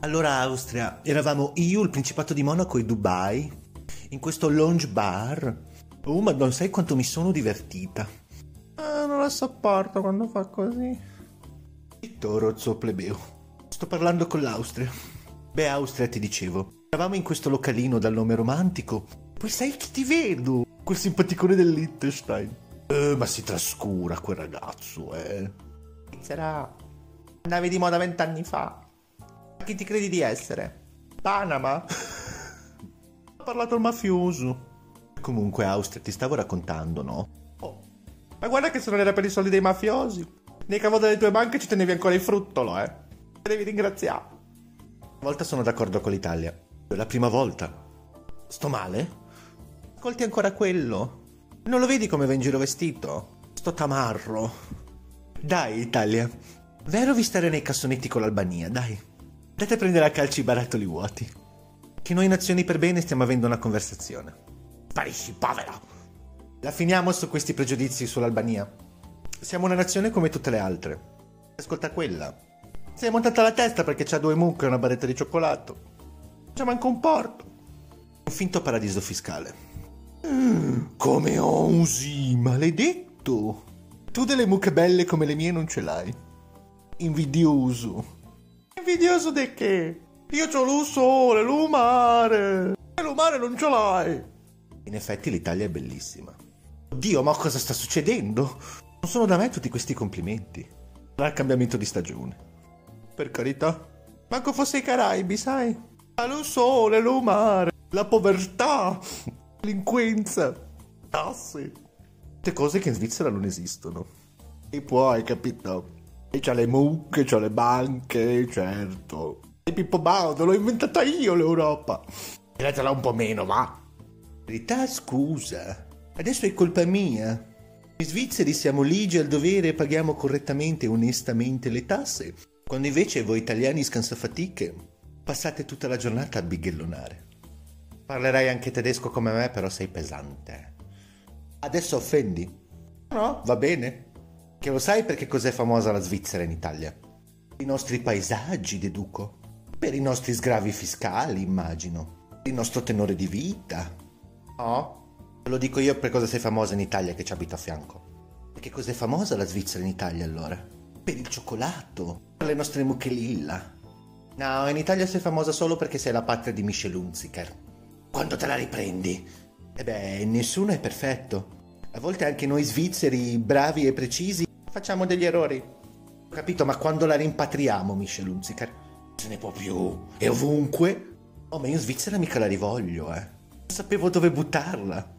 Allora, Austria, eravamo io, il Principato di Monaco e Dubai, in questo lounge bar. Oh, ma non sai quanto mi sono divertita. Ah, non la sopporto quando fa così. Zitto, rozzo plebeo. Sto parlando con l'Austria. Beh, Austria, ti dicevo. Eravamo in questo localino dal nome romantico. Poi sai che ti vedo? Quel simpaticone del Liechtenstein. Eh, ma si trascura quel ragazzo, eh. Sarà... Andavi di moda vent'anni fa. Chi ti credi di essere? Panama? ha parlato il mafioso. Comunque, Austria, ti stavo raccontando, no? Oh. Ma guarda che se non era per i soldi dei mafiosi. Nei cavo delle tue banche ci tenevi ancora il fruttolo, eh. Devi ringraziare. Una volta sono d'accordo con l'Italia. La prima volta. Sto male? Ascolti ancora quello. Non lo vedi come va in giro vestito? Sto tamarro. Dai, Italia. Vero vi stare nei cassonetti con l'Albania, dai. Date a prendere a calci i barattoli vuoti. Che noi nazioni per bene stiamo avendo una conversazione. Sparisci, povera! La finiamo su questi pregiudizi sull'Albania. Siamo una nazione come tutte le altre. Ascolta quella. È montata la testa perché c'ha due mucche e una barretta di cioccolato. C'è manco un porto. Un finto paradiso fiscale. Mm, come osi, maledetto! Tu delle mucche belle come le mie non ce l'hai. Invidioso. Invidioso di che? Io c'ho lo sole, lo mare. E lo mare non ce l'hai. In effetti l'Italia è bellissima. Oddio, ma cosa sta succedendo? Non sono da me tutti questi complimenti. Sarà il cambiamento di stagione. Per carità. Manco fosse i Caraibi, sai? Ma lo sole, lo mare, la povertà, delinquenza, tasse. Tutte cose che in Svizzera non esistono. E poi, capito? E c'ha le mucche, c'ha le banche, certo. E Pippo Baudo, l'ho inventata io l'Europa. Tiratela un po' meno, va. Verità, scusa. Adesso è colpa mia. Noi svizzeri siamo ligi al dovere e paghiamo correttamente e onestamente le tasse, quando invece voi italiani scansafatiche passate tutta la giornata a bighellonare. Parlerai anche tedesco come me, però sei pesante. Adesso offendi? No, va bene. Che lo sai perché cos'è famosa la Svizzera in Italia? I nostri paesaggi, deduco. Per i nostri sgravi fiscali, immagino. Il nostro tenore di vita. Oh? Te lo dico io per cosa sei famosa in Italia che ci abito a fianco. Perché cos'è famosa la Svizzera in Italia allora? Per il cioccolato. Per le nostre mucche lilla. No, in Italia sei famosa solo perché sei la patria di Michel Hunziker. Quando te la riprendi? E beh, nessuno è perfetto. A volte anche noi svizzeri, bravi e precisi, facciamo degli errori. Ho capito, ma quando la rimpatriamo, Michel Hunziker? Se ne può più. E ovunque? Oh, ma io in Svizzera mica la rivoglio, eh. Non sapevo dove buttarla.